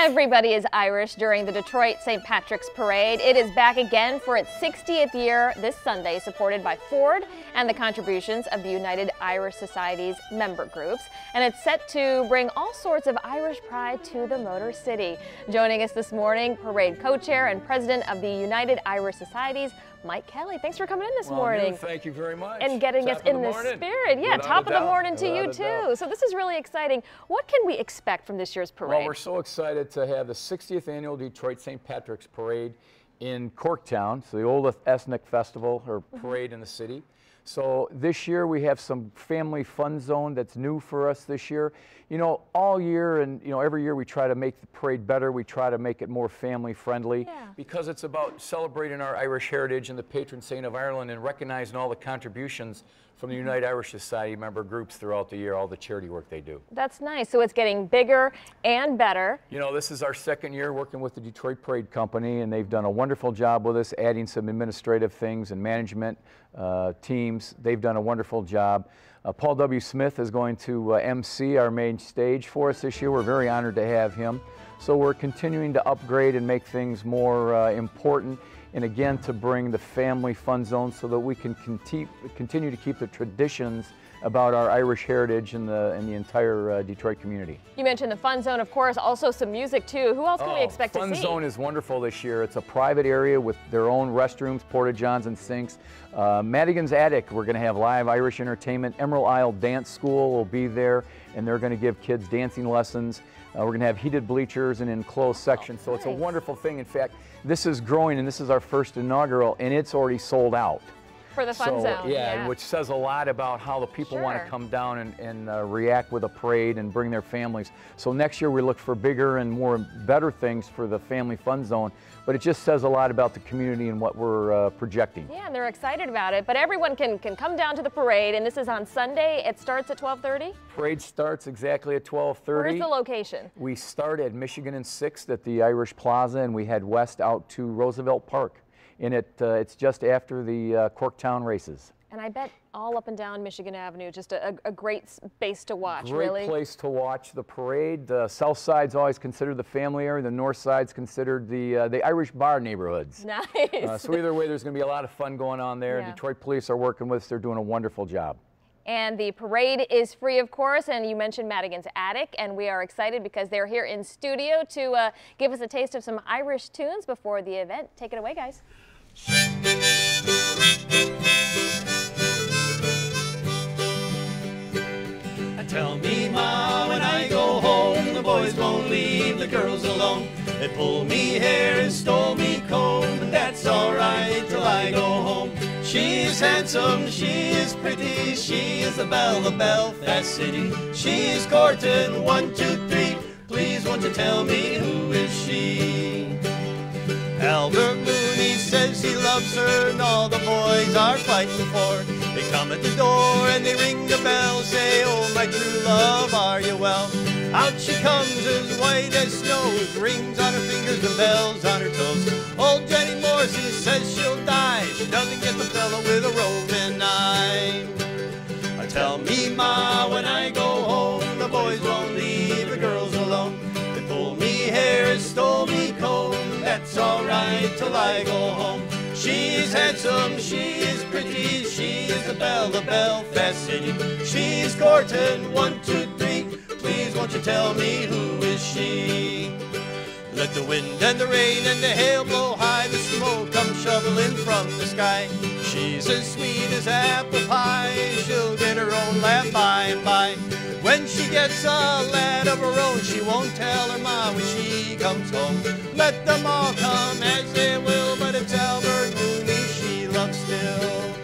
Everybody is Irish during the Detroit St. Patrick's Parade. It is back again for its 60th year this Sunday, supported by Ford and the contributions of the United Irish Society's member groups. And it's set to bring all sorts of Irish pride to the Motor City. Joining us this morning, parade co-chair and president of the United Irish Societies, Mike Kelly. Thanks for coming in this well, morning. thank you very much. And getting top us in the, morning. spirit. Yeah, Without top of the morning to Without you too. doubt. So this is really exciting. What can we expect from this year's parade? Well, we're so excited to have the 60th annual Detroit St. Patrick's Parade in Corktown. It's the oldest ethnic festival or parade in the city. So this year we have some family fun zone that's new for us this year. You know, all year and you know every year we try to make the parade better. We try to make it more family friendly Yeah. because it's about celebrating our Irish heritage and the patron saint of Ireland and recognizing all the contributions from the Mm-hmm. United Irish Society member groups throughout the year, all the charity work they do. That's nice. So it's getting bigger and better. You know, this is our second year working with the Detroit Parade Company, and they've done a wonderful job with us, adding some administrative things and management uh, teams. They've done a wonderful job. Uh, Paul W. Smith is going to uh, MC our main stage for us this year. We're very honored to have him. So we're continuing to upgrade and make things more uh, important, and again to bring the family fun zone so that we can conti- continue to keep the traditions about our Irish heritage in the in the entire uh, Detroit community. You mentioned the fun zone, of course, also some music too. Who else can we Oh, expect Fun to see? Fun Zone is wonderful this year. It's a private area with their own restrooms, porta johns, and sinks. Uh, Madigan's Attic, we're going to have live Irish entertainment. Emerald Isle Dance School will be there, and they're going to give kids dancing lessons. Uh, we're going to have heated bleachers and enclosed sections, so it's a wonderful thing. In fact, this is growing, and this is our first inaugural, and it's already sold out. For the fun so, zone. Yeah, which says a lot about how the people want to come down and, and uh, react with a parade and bring their families. So next year we look for bigger and more better things for the family fun zone, but it just says a lot about the community and what we're uh, projecting. Yeah, and they're excited about it. But everyone can can come down to the parade, and this is on Sunday. It starts at 12:30. Parade starts exactly at 12:30. Where's the location? We start at Michigan and 6th at the Irish Plaza, and we head west out to Roosevelt Park. And it, uh, it's just after the uh, Corktown races. And I bet all up and down Michigan Avenue, just a, a, great space to watch. Great really. place to watch the parade. The south side's always considered the family area. The north side's considered the uh, the Irish bar neighborhoods. Nice. Uh, so either way, there's going to be a lot of fun going on there. Yeah. Detroit police are working with us. They're doing a wonderful job. And the parade is free, of course. And you mentioned Madigan's Attic, and we are excited because they're here in studio to uh, give us a taste of some Irish tunes before the event. Take it away, guys. Tell me, Ma, when I go home, the boys won't leave the girls alone. They pull me hair and stole me comb, but that's alright till I go home. She's handsome, she is pretty, she is the belle of Belfast City. She's courting one, two, three. Please, won't you tell me who is she? Albert says he loves her, and all the boys are fighting for. They come at the door and they ring the bell, say, Oh, my true love, are you well? Out she comes as white as snow, with rings on her fingers and bells on her toes. Old Jenny Morrissey says she'll die. She doesn't get the fella with a roving eye. Uh, Tell me, Ma, when I go home, the boys won't leave the girls alone. They pull me hair and stole me alright till I go home. She's handsome, she is pretty, she is the belle of Belfast City. She's courting one, two, three. Please, won't you tell me who is she? Let the wind and the rain and the hail blow high, the smoke come shoveling from the sky. She's as sweet as apple pie, she'll get her own laugh by and by. When she gets a lad of her own, she won't tell her ma when she comes home. Let them all come as they will, but it's Albert Mooney she loves still.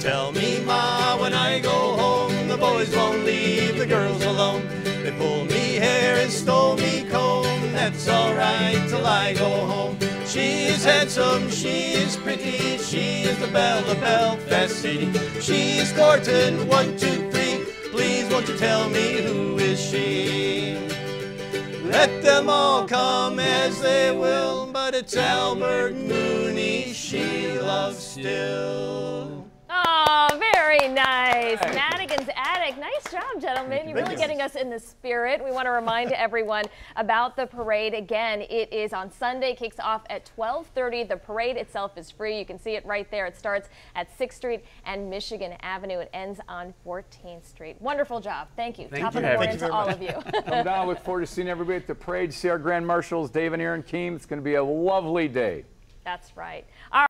Tell me, Ma, when I go home, the boys won't leave the girls alone. They pull me hair and stole me comb. That's alright till I go home. She's handsome, she is pretty, she is the belle of Belfast City. She's courting one, Please, won't you tell me who is she? Let them all come as they will, but it's Albert Mooney she loves still. Oh, very Very nice. Madigan's Attic. Nice You're really getting us in the spirit. We want to remind everyone about the parade. Again, it is on Sunday, kicks off at 1230. The parade itself is free. You can see it right there. It starts at 6th Street and Michigan Avenue. It ends on 14th Street. Wonderful job. Thank you. Thank Top you. of the morning to all much. of you. Come down. Look forward to seeing everybody at the parade. See our grand marshals, Dave and Aaron Keem. It's going to be a lovely day. That's right. All